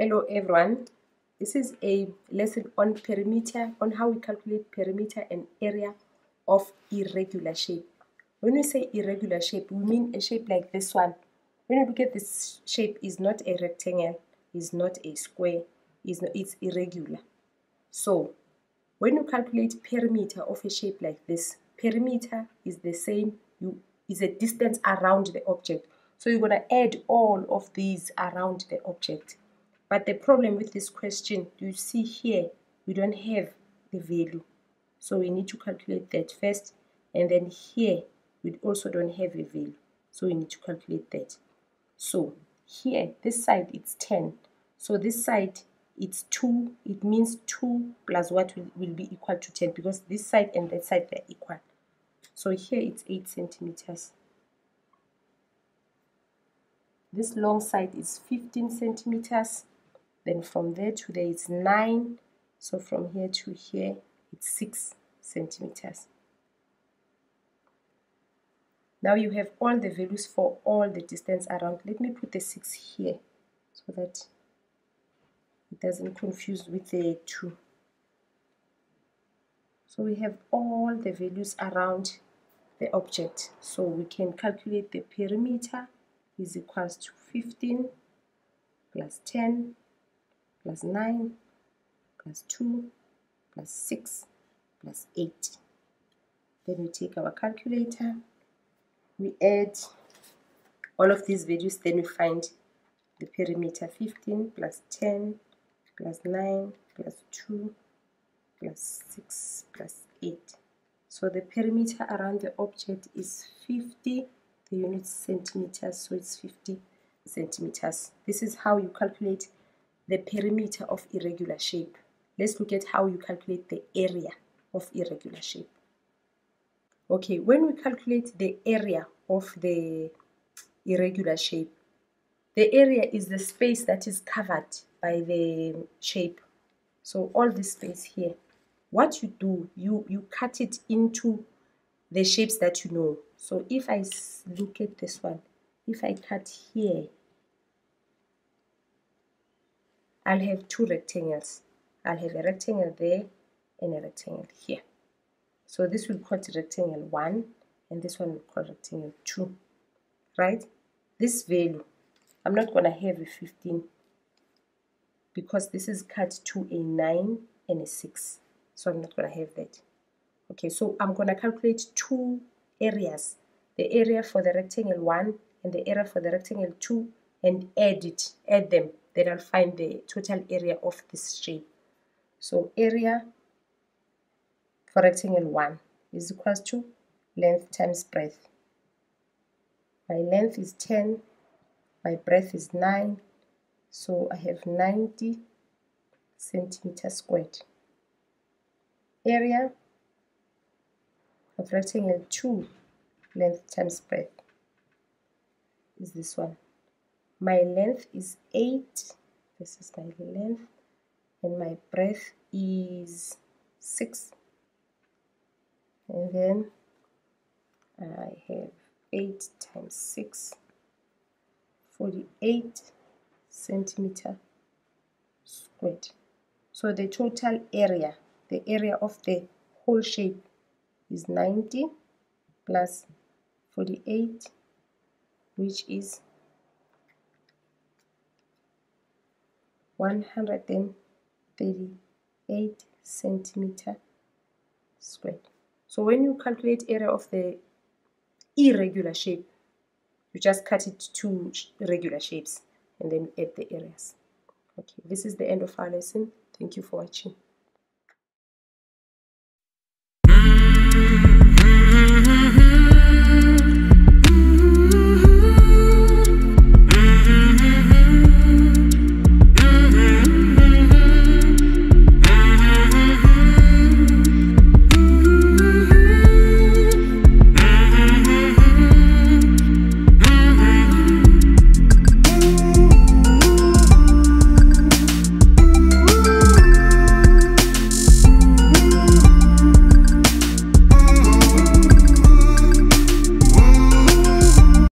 Hello everyone. This is a lesson on perimeter, on how we calculate perimeter and area of irregular shape. When we say irregular shape, we mean a shape like this one. When you look at this shape, is not a rectangle, is not a square, is not, it's irregular. So when you calculate perimeter of a shape like this, perimeter is the same, you is a distance around the object. So you're going to add all of these around the object. But the problem with this question, you see here, we don't have the value. So we need to calculate that first. And then here, we also don't have a value. So we need to calculate that. So here, this side, it's 10. So this side, it's 2. It means 2 plus what will, will be equal to 10 because this side and that side, they're equal. So here, it's 8 centimeters. This long side is 15 centimeters then from there to there it's 9 so from here to here it's 6 centimeters. Now you have all the values for all the distance around. Let me put the 6 here so that it doesn't confuse with the 2 so we have all the values around the object. So we can calculate the perimeter is equals to 15 plus 10 plus 9 plus 2 plus 6 plus 8. Then we take our calculator, we add all of these values, then we find the perimeter 15 plus 10 plus 9 plus 2 plus 6 plus 8. So the perimeter around the object is 50, the unit centimeters, so it's 50 centimeters. This is how you calculate the perimeter of irregular shape. Let's look at how you calculate the area of irregular shape. Okay, when we calculate the area of the irregular shape, the area is the space that is covered by the shape. So all this space here, what you do, you, you cut it into the shapes that you know. So if I look at this one, if I cut here, I'll have two rectangles. I'll have a rectangle there and a rectangle here. So this will call rectangle 1 and this one will call rectangle 2. Right? This value, I'm not going to have a 15 because this is cut to a 9 and a 6. So I'm not going to have that. Okay, so I'm going to calculate two areas. The area for the rectangle 1 and the area for the rectangle 2 and add it, add them then I'll find the total area of this shape. So area for rectangle 1 is equals to length times breadth. My length is 10, my breadth is 9, so I have 90 centimeters squared. Area of rectangle 2, length times breadth, is this one my length is 8 this is my length. And my breadth is 6 and then I have 8 times 6 48 centimeter squared. So the total area the area of the whole shape is 90 plus 48 which is 138 centimeter squared. So when you calculate area of the irregular shape, you just cut it to regular shapes and then add the areas. Okay, this is the end of our lesson. Thank you for watching.